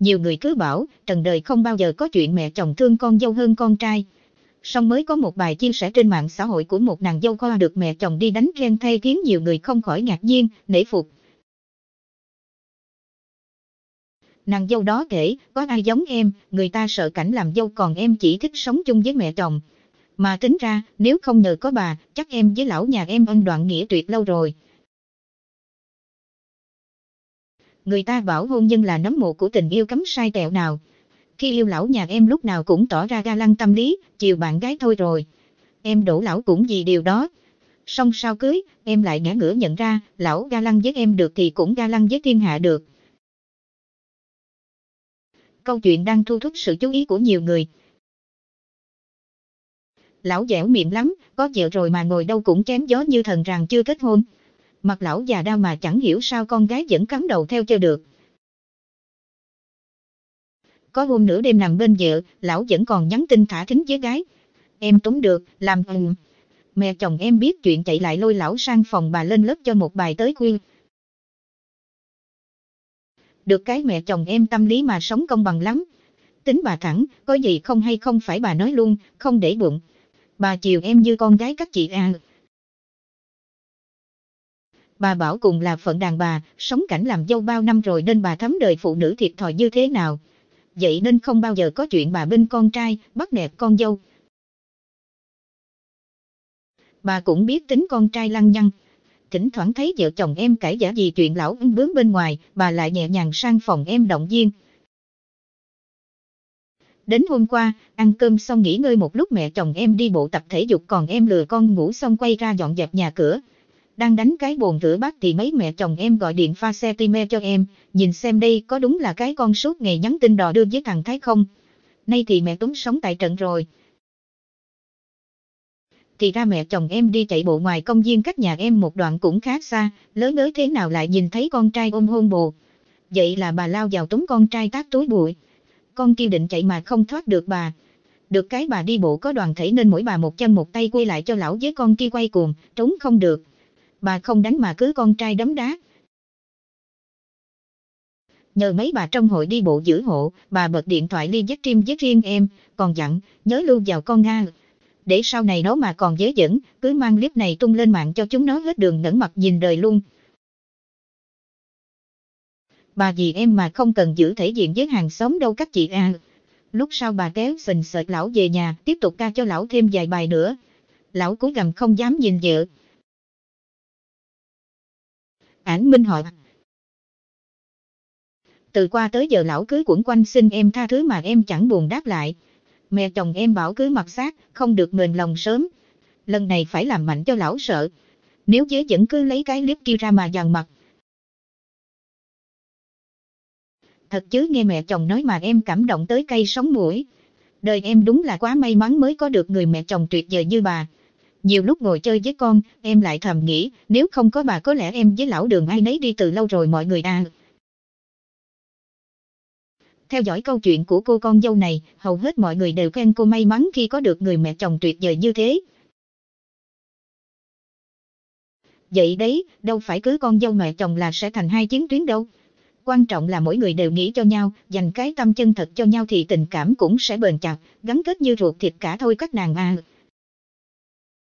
Nhiều người cứ bảo, trần đời không bao giờ có chuyện mẹ chồng thương con dâu hơn con trai. Song mới có một bài chia sẻ trên mạng xã hội của một nàng dâu khoa được mẹ chồng đi đánh ghen thay khiến nhiều người không khỏi ngạc nhiên, nể phục. Nàng dâu đó kể, có ai giống em, người ta sợ cảnh làm dâu còn em chỉ thích sống chung với mẹ chồng. Mà tính ra, nếu không nhờ có bà, chắc em với lão nhà em ân đoạn nghĩa tuyệt lâu rồi. Người ta bảo hôn nhân là nấm mộ của tình yêu cấm sai tẹo nào. Khi yêu lão nhà em lúc nào cũng tỏ ra ga lăng tâm lý, chiều bạn gái thôi rồi. Em đổ lão cũng vì điều đó. Xong sau cưới, em lại ngã ngửa nhận ra, lão ga lăng với em được thì cũng ga lăng với thiên hạ được. Câu chuyện đang thu hút sự chú ý của nhiều người. Lão dẻo miệng lắm, có vợ rồi mà ngồi đâu cũng chém gió như thần rằng chưa kết hôn. Mặt lão già đau mà chẳng hiểu sao con gái vẫn cắm đầu theo cho được. Có hôm nửa đêm nằm bên vợ, lão vẫn còn nhắn tin thả thính với gái. Em túng được, làm ừm. Mẹ chồng em biết chuyện chạy lại lôi lão sang phòng bà lên lớp cho một bài tới khuya. Được cái mẹ chồng em tâm lý mà sống công bằng lắm. Tính bà thẳng, có gì không hay không phải bà nói luôn, không để bụng. Bà chiều em như con gái các chị à. Bà bảo cùng là phận đàn bà, sống cảnh làm dâu bao năm rồi nên bà thấm đời phụ nữ thiệt thòi như thế nào. Vậy nên không bao giờ có chuyện bà bên con trai, bắt nẹt con dâu. Bà cũng biết tính con trai lăng nhăng. Thỉnh thoảng thấy vợ chồng em cãi giả gì chuyện lão ưng bướng bên ngoài, bà lại nhẹ nhàng sang phòng em động viên. Đến hôm qua, ăn cơm xong nghỉ ngơi một lúc mẹ chồng em đi bộ tập thể dục còn em lừa con ngủ xong quay ra dọn dẹp nhà cửa đang đánh cái bồn rửa bát thì mấy mẹ chồng em gọi điện pha xe time cho em, nhìn xem đây có đúng là cái con suốt ngày nhắn tin đò đưa với thằng Thái không. Nay thì mẹ Tuấn sống tại trận rồi. Thì ra mẹ chồng em đi chạy bộ ngoài công viên cách nhà em một đoạn cũng khá xa, lớn lớn thế nào lại nhìn thấy con trai ôm hôn bồ. Vậy là bà lao vào túng con trai tác túi bụi. Con kia định chạy mà không thoát được bà. Được cái bà đi bộ có đoàn thể nên mỗi bà một chân một tay quay lại cho lão với con kia quay cuồng, trốn không được bà không đánh mà cứ con trai đấm đá. Nhờ mấy bà trong hội đi bộ giữ hộ, bà bật điện thoại ly dắt trim với riêng em, còn dặn, nhớ lưu vào con Nga. Để sau này nó mà còn dễ dẫn, cứ mang clip này tung lên mạng cho chúng nó hết đường ngẩn mặt nhìn đời luôn. Bà gì em mà không cần giữ thể diện với hàng xóm đâu các chị à. Lúc sau bà kéo sình sợi lão về nhà, tiếp tục ca cho lão thêm vài bài nữa. Lão cúi gầm không dám nhìn vợ, Án minh họa. Từ qua tới giờ lão cứ quẩn quanh xin em tha thứ mà em chẳng buồn đáp lại. Mẹ chồng em bảo cứ mặc xác, không được mềm lòng sớm. Lần này phải làm mạnh cho lão sợ. Nếu dế vẫn cứ lấy cái liếp kia ra mà dằn mặt. Thật chứ nghe mẹ chồng nói mà em cảm động tới cây sống mũi. Đời em đúng là quá may mắn mới có được người mẹ chồng tuyệt vời như bà. Nhiều lúc ngồi chơi với con, em lại thầm nghĩ, nếu không có bà có lẽ em với lão đường ai nấy đi từ lâu rồi mọi người à. Theo dõi câu chuyện của cô con dâu này, hầu hết mọi người đều khen cô may mắn khi có được người mẹ chồng tuyệt vời như thế. Vậy đấy, đâu phải cứ con dâu mẹ chồng là sẽ thành hai chiến tuyến đâu. Quan trọng là mỗi người đều nghĩ cho nhau, dành cái tâm chân thật cho nhau thì tình cảm cũng sẽ bền chặt, gắn kết như ruột thịt cả thôi các nàng à.